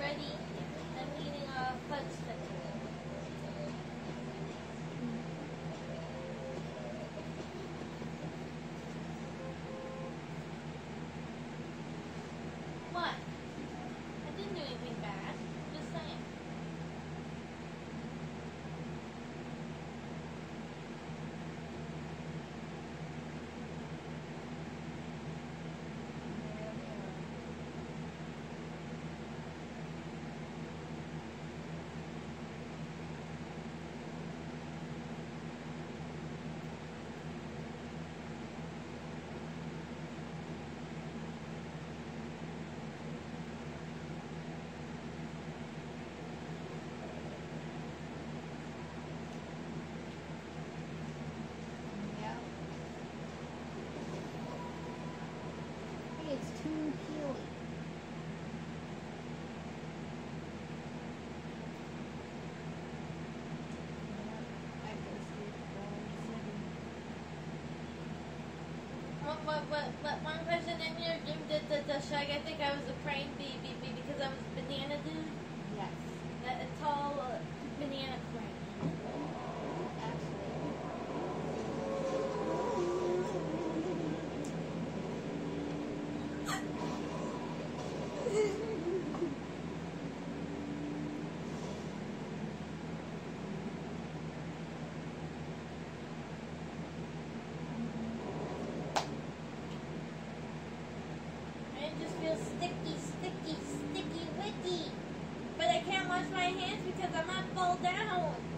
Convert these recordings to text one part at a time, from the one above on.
Ready. I'm eating a fudge what, what, what one person in your gym did the, the shag, I think I was a praying baby because I was a banana dude. sticky, sticky, sticky, wicky. But I can't wash my hands because I'm not down.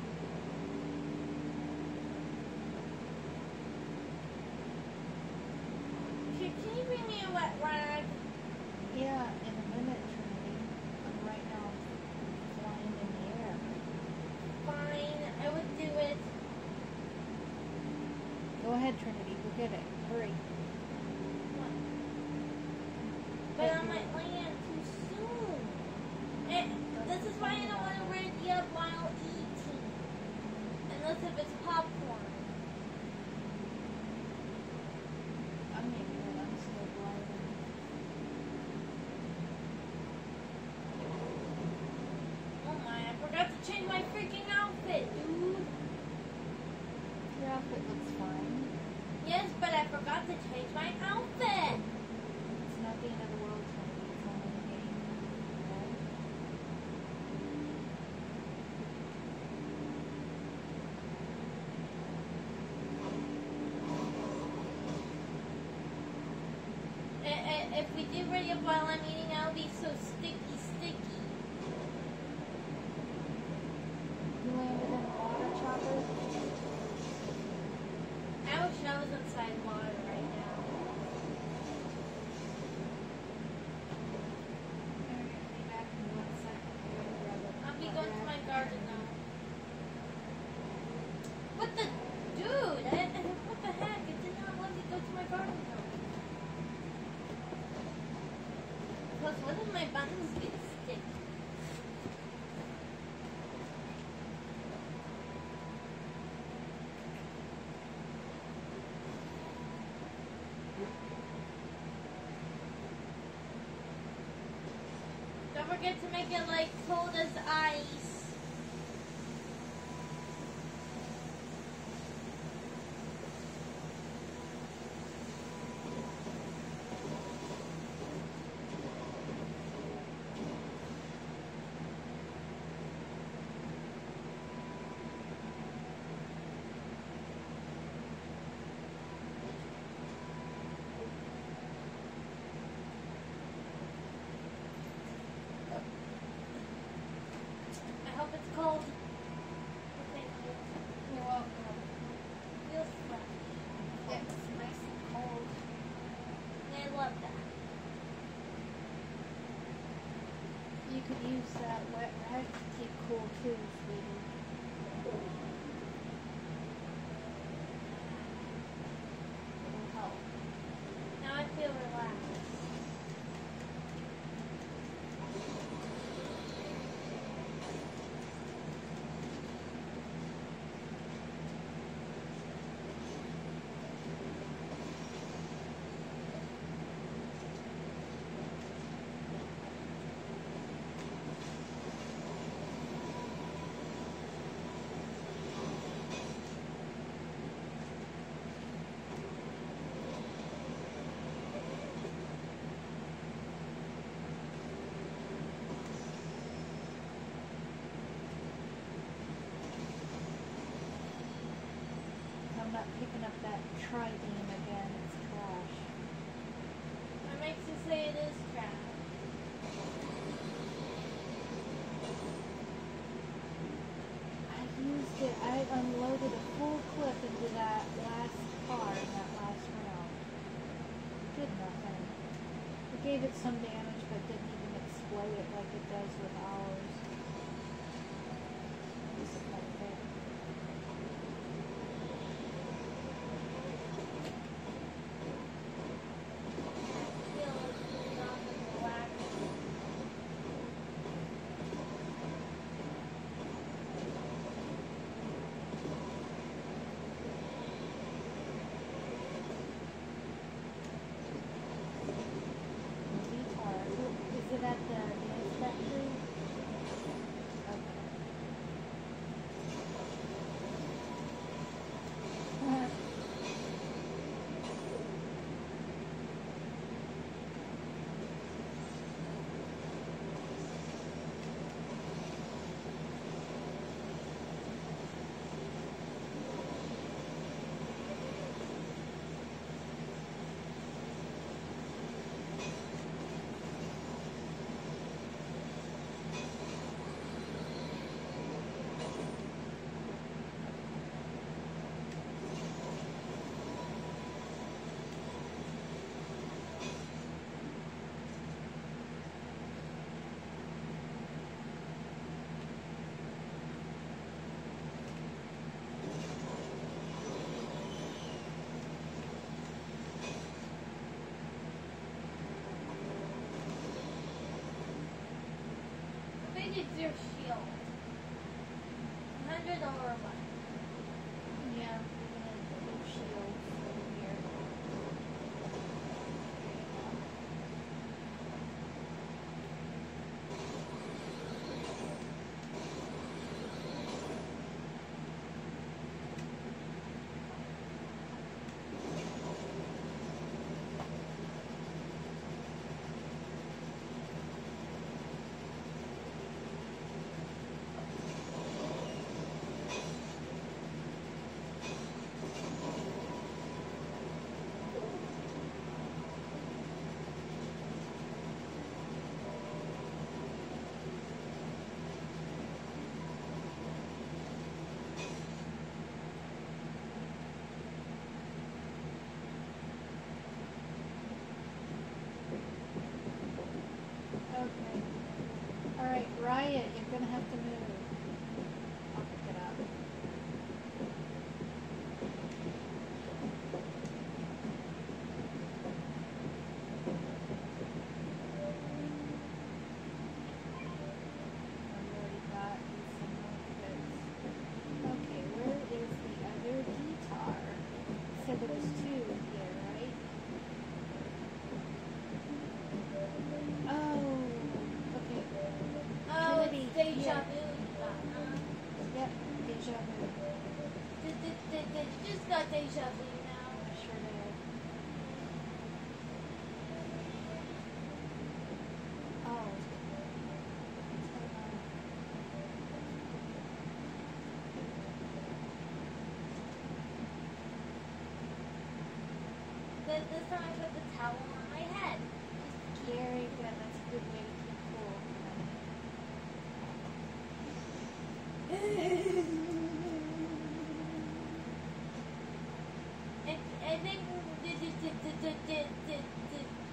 But I might land. if we do bring it while I'm eating, I'll be so sticky, sticky. forget to make it like cold as ice. love that. You could use that wet rag to keep cool too, sweetie. Tri-Beam again. It's trash. What makes you say it is trash? I used it. I unloaded a full clip into that last car in that last round. Did nothing. It gave it some getiriyor. going to have to be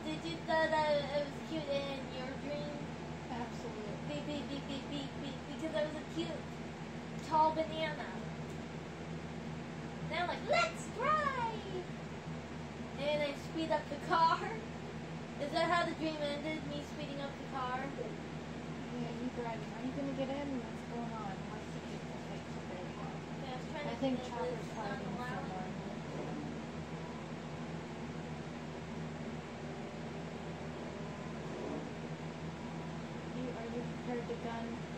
did you thought I, was cute in your dream? Absolutely. Be, be, be, be, be, be, because I was a cute tall banana. Now I'm like, let's drive! And I speed up the car. Is that how the dream ended? Me speeding up the car? Yeah, you driving. Are you gonna get in? What's going on? What's the keep the fix very well? Yeah, I I think think Chopper's this one.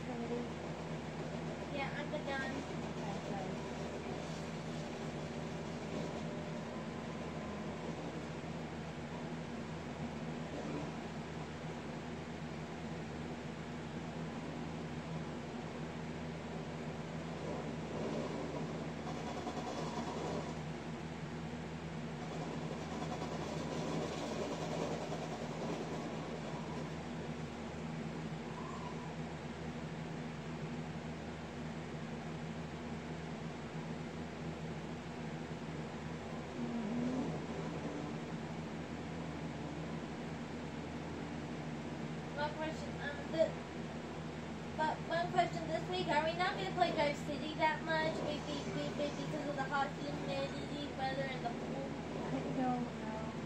Question. Um, the, but one question this week: Are we not gonna play Drive City that much? Maybe, maybe because of the hot humidity, weather, and the pool. I don't know. Um,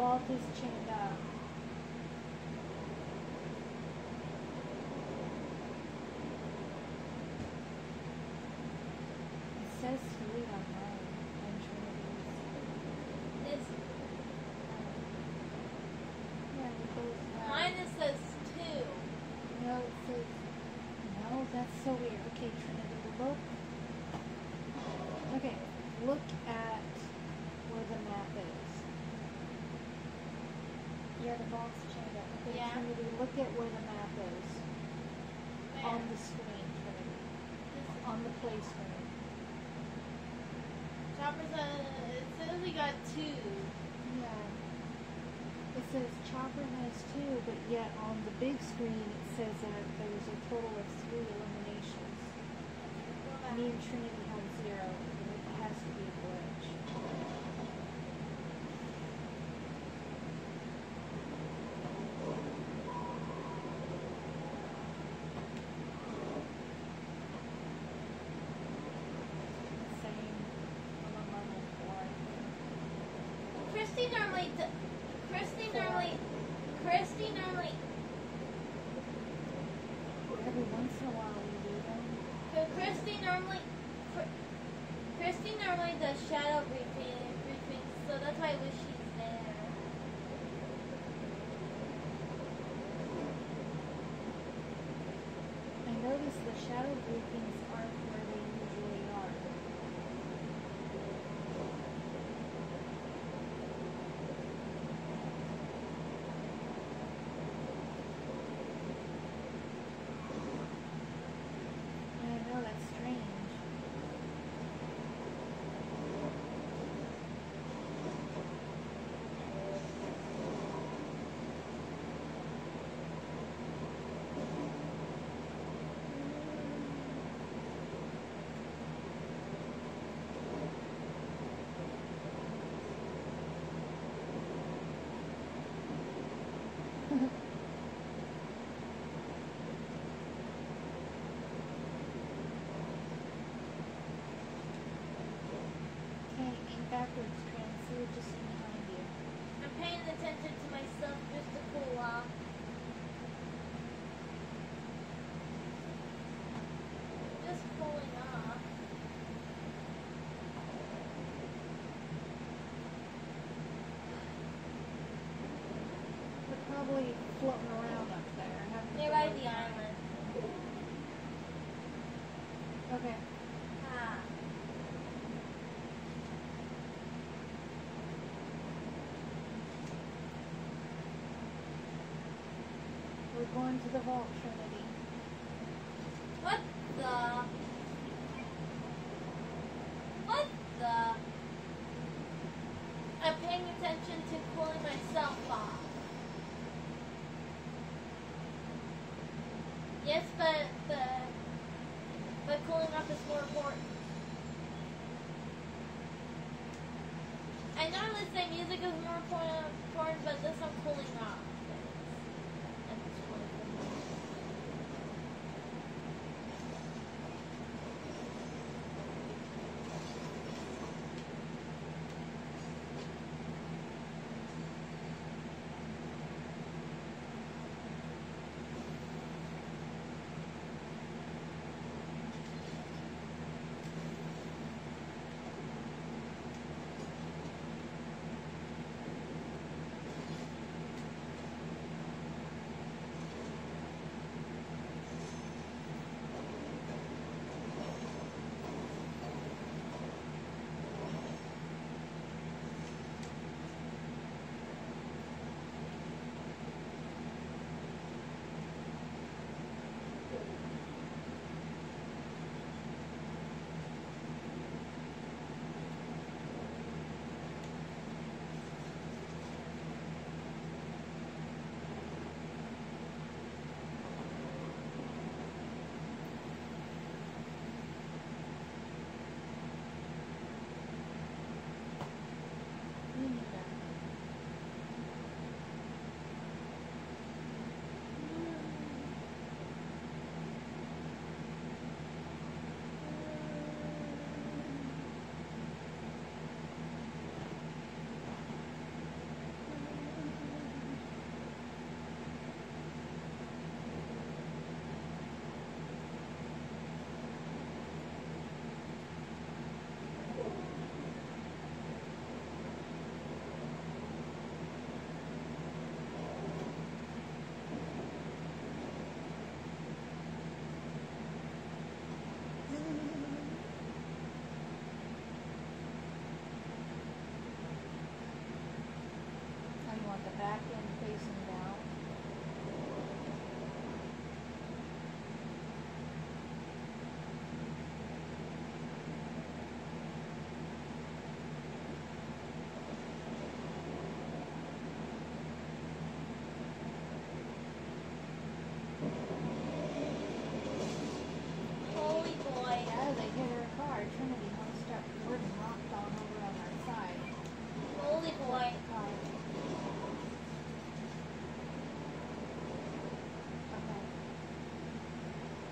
Walt is chained up. It says three on mine and Trinity's. It's, Yeah, we both have. mine it says two. No, it says. No, that's so weird. Okay, Trinity, look. Okay, look at where the map is. Yeah, the box chained up. Okay, Yeah. Trinity, look at where the map is on the screen, Trinity. This- On the play screen. Chopper says it says we got two. Yeah. It says Chopper has two, but yet on the big screen it says that there's a total of three eliminations. Me and Trinity have zero. It has to be a glitch. Same. I'm on level four. Christy normally, d- Christy normally, Christy normally, Every once in a while we do them. so Christy normally, Christy normally does shadow briefing, briefing, so that's why I wish she's there. I notice the shadow groupings aren't where they usually are. Yeah, I know that's strange. Okay, aim backwards, Trans. See what you see behind you. I'm paying attention to myself just to cool off. Just cooling off. They're probably floating around up there. having Nearby fun. the island. Okay. Ah. We're going to the vault, Trinity. What the? What the? I'm paying attention to cooling myself off. Yes, but the but cooling off is more important. I know say music is more important but this I'm cooling off.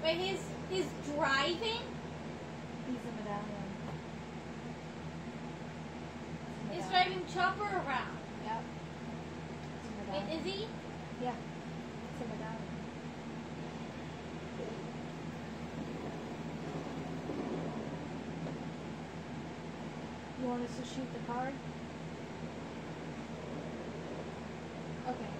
But he's he's driving. He's a medallion. A He's driving Chopper around. Yep. Wait, is he? Yeah. It's a medallion. You want us to shoot the card? Okay,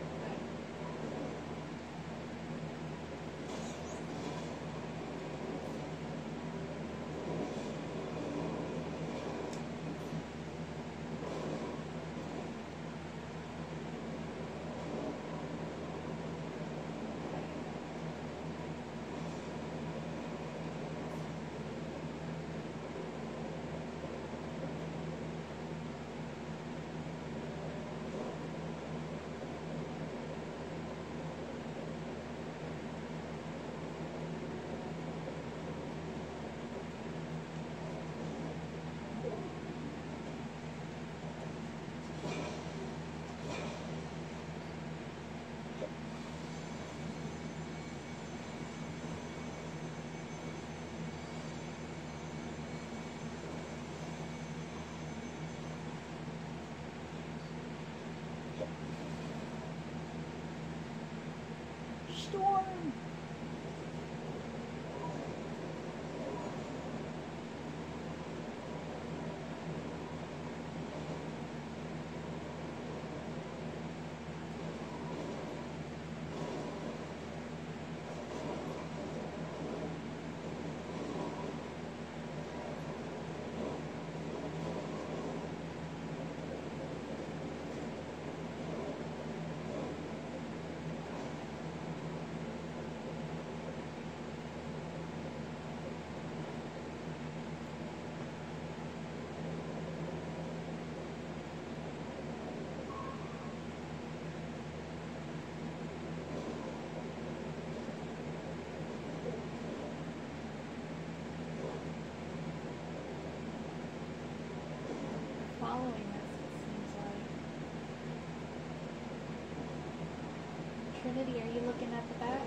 Trinity, are you looking at the back?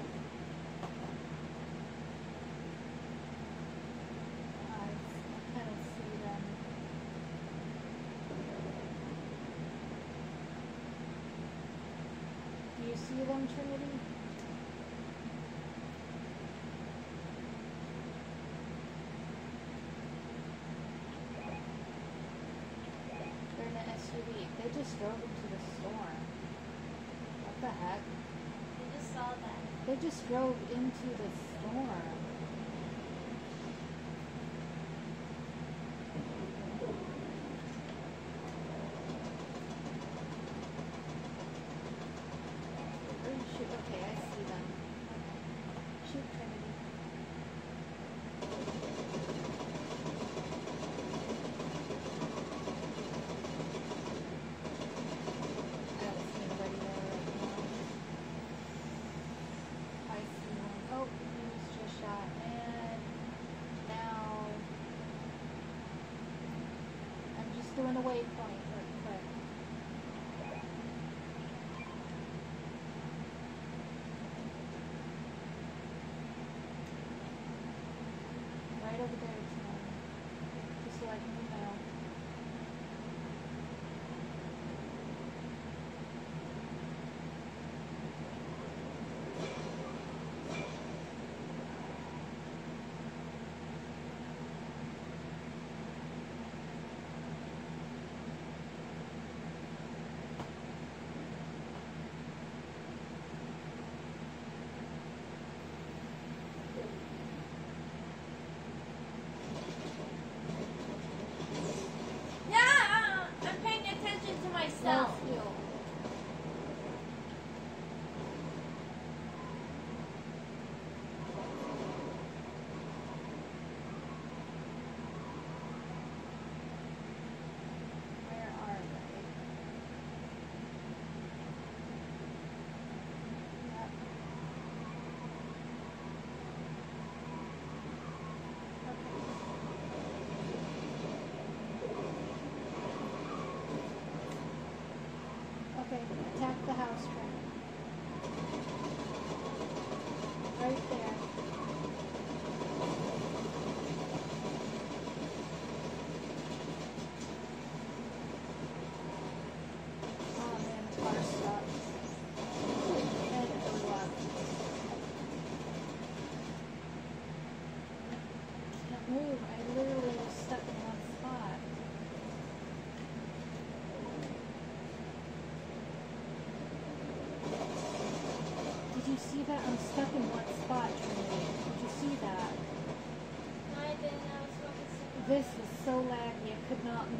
I kind of see them. Do you see them, Trinity? They're in an SUV. They just drove into the storm. What the heck? I just saw that. They just drove into the storm.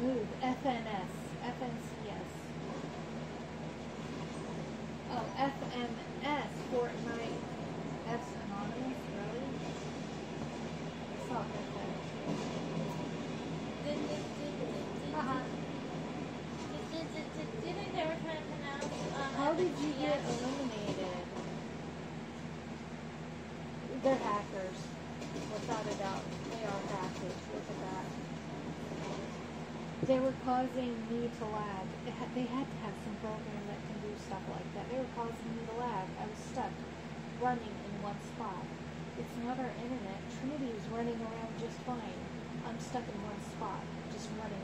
Could move. FNS. FNCS. Oh, FMS. Fortnite. F's Anonymous? Really? I FNS. Did, did, did, did, did, Uh-huh. did, did, did, did, didn't they were trying to pronounce um, How did you get FNCS? eliminated? They're hackers. Without a doubt. They are hackers. Look at that. They were causing me to lag. They had, to have some program that can do stuff like that. They were causing me to lag. I was stuck running in one spot. It's not our internet. Trinity was running around just fine. I'm stuck in one spot, just running